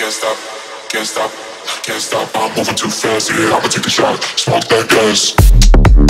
can't stop, can't stop, can't stop. I'm moving too fast, yeah. I'ma take a shot, smoke that gas.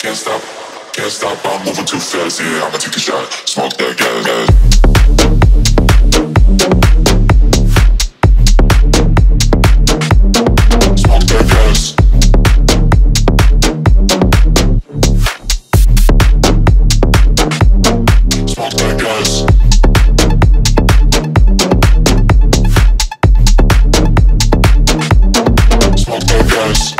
Can't stop, can't stop, I'm moving too fast, yeah, I'ma take a shot, smoke that gas, gas. Yes.